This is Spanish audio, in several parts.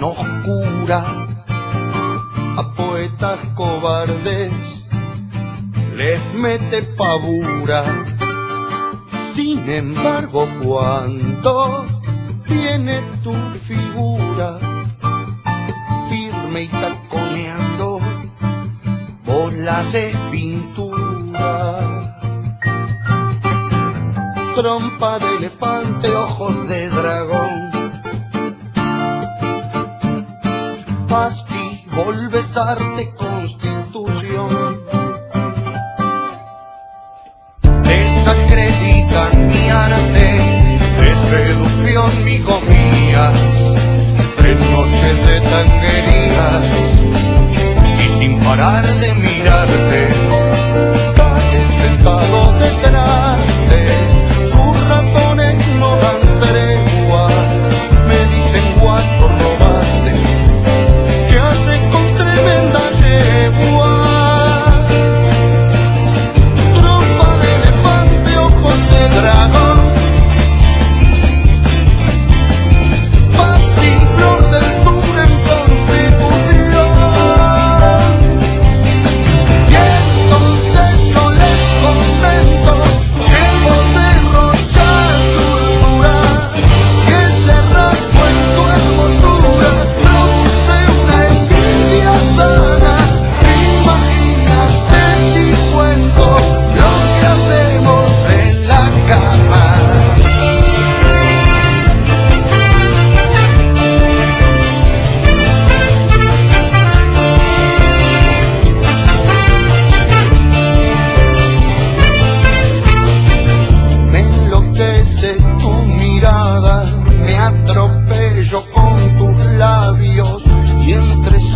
locura a poetas cobardes les mete pavura. Sin embargo, cuando viene tu figura firme y taconeando, vos la haces pintura. Trompa de elefante, ojos de dragón. Pasti, volves arte constitución. Desacreditan mi arte de seducción, mi comías en noches de tanguerías y sin parar de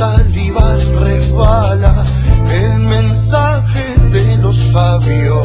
saliva resbala el mensaje de los sabios.